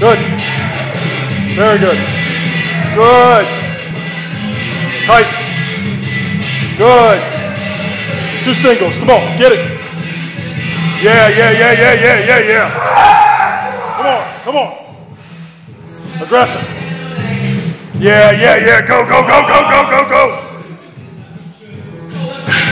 Good. Very good. Good. Tight. Good. Two singles. Come on. Get it. Yeah, yeah, yeah, yeah, yeah, yeah, yeah. Come on. Come on. Aggressive. Yeah, yeah, yeah. Go, go, go, go, go, go.